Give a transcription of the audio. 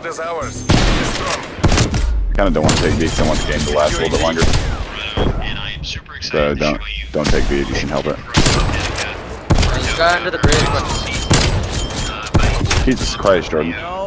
good as ours. Kind of don't want to take B because I want the game to last a little bit longer. And I am super excited So don't you don't take B if you can help it. He's got under the bridge, Jesus Christ, Jordan. No